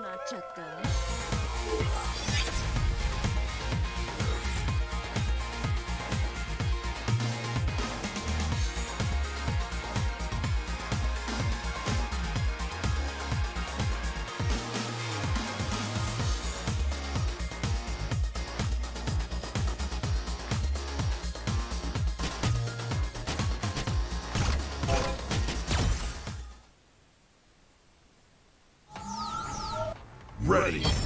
立て Ready. Ready.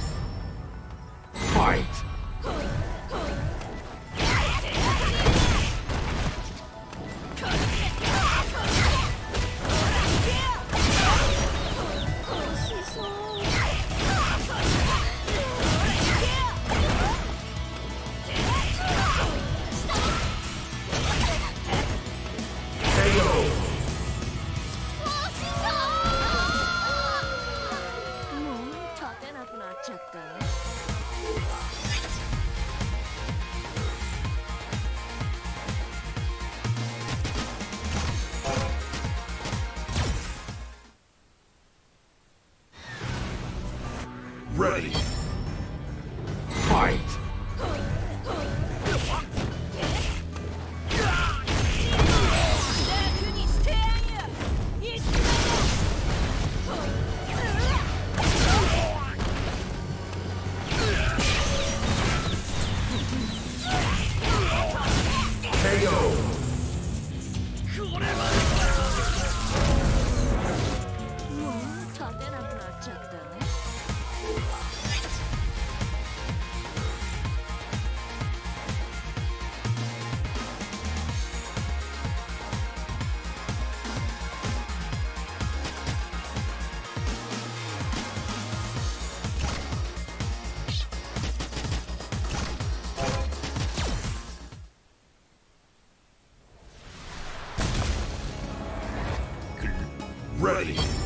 Ready.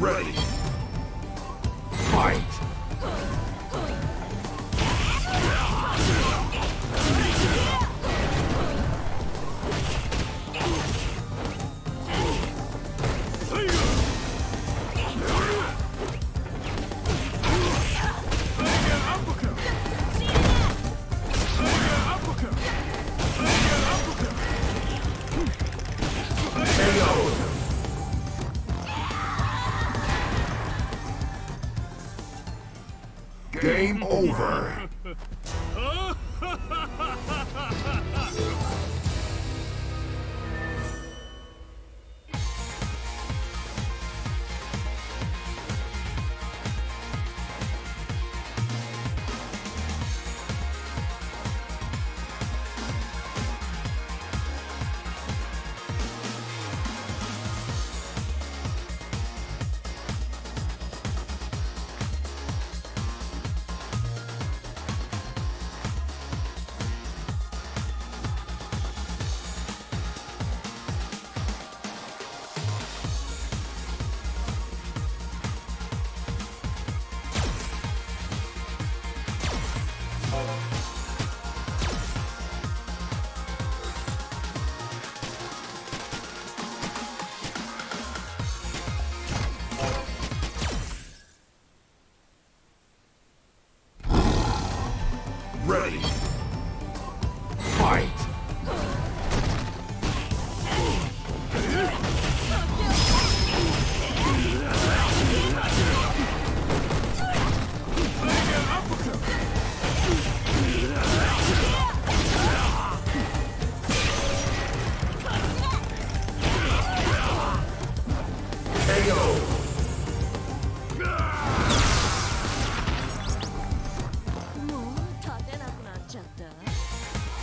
Ready. Fight.「over. ready.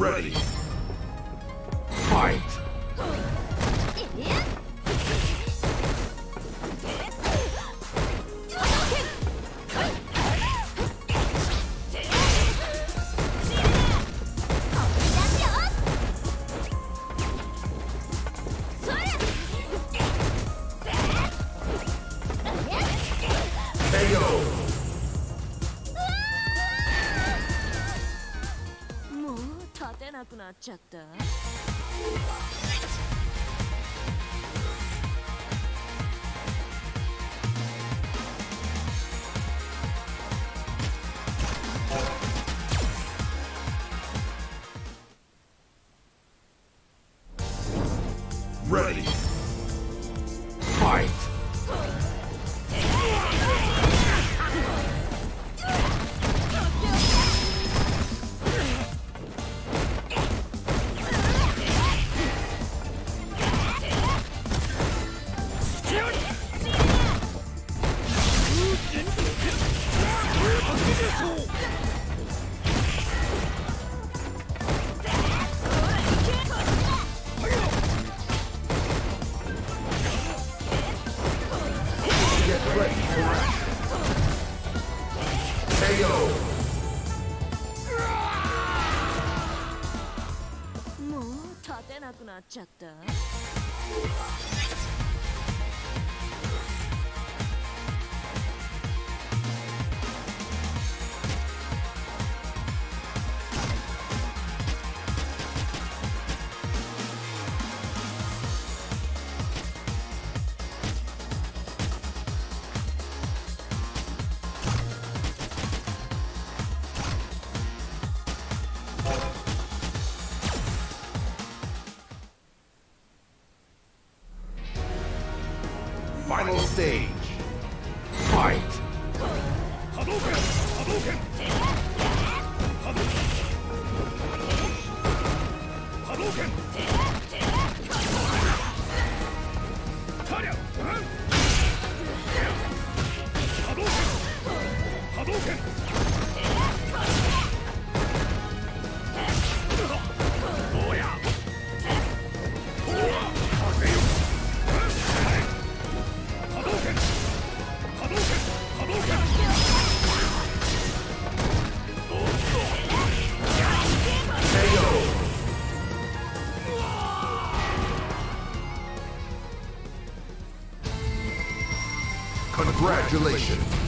Ready. Ready. なっちゃったっちゃった final stage. Fight! Hadouken! Hadouken! Congratulations.